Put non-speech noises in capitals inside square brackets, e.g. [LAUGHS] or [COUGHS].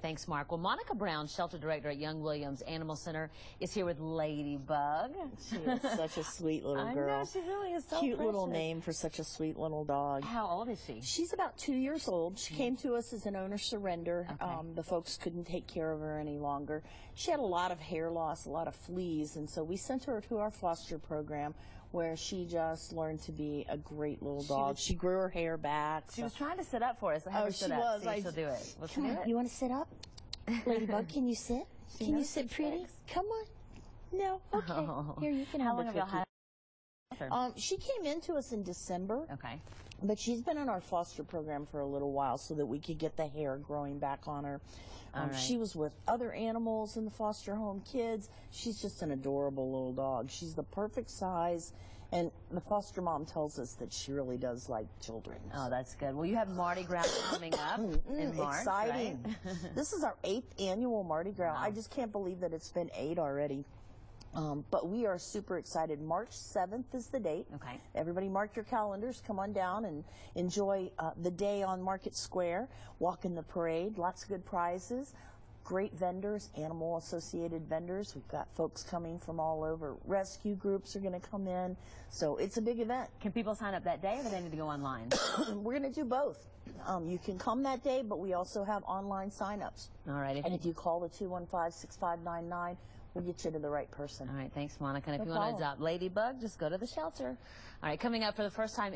Thanks, Mark. Well, Monica Brown, shelter director at Young Williams Animal Center, is here with Ladybug. She is such a sweet little girl. I know, she really is so Cute little name for such a sweet little dog. How old is she? She's about two years old. She came to us as an owner surrender. Okay. Um, the folks couldn't take care of her any longer. She had a lot of hair loss, a lot of fleas, and so we sent her to our foster program where she just learned to be a great little dog. was- she grew her hair back. She was trying to sit up for us. Have Oh, she was. I- she'll do it. She Come on, it? you want to sit up? Ladybug, can you sit? [LAUGHS] She can you sit pretty? tricks. Come on. No? [LAUGHS] Okay. Oh. Here, you can How have have cookie. Um, she came into us in December. okay. But she's been in our foster program for a little while so that we could get the hair growing back on her. Um, right. She was with other animals in the foster home, kids. She's just an adorable little dog. She's the perfect size, and the foster mom tells us that she really does like children. Oh, that's good. Well, you have Mardi Gras coming up in Mm, March, exciting. right? this is our eighth annual Mardi Gras. Wow. I just can't believe that it's been eight already. Um, but we are super excited. March 7th is the date. Okay. Everybody mark your calendars. Come on down and enjoy uh, the day on Market Square. Walk in the parade. Lots of good prizes. Great vendors, animal associated vendors. We've got folks coming from all over. Rescue groups are going to come in. So it's a big event. Can people sign up that day, or do they need to go online? [COUGHS] We're going to do both. Um, you can come that day, but we also have online sign-ups. All right. And if you call the 215-6599, we'll get you to the right person. All right. Thanks, Monica. And if No you want to problem. adopt Ladybug, just go to the shelter. All right. Coming up for the first time.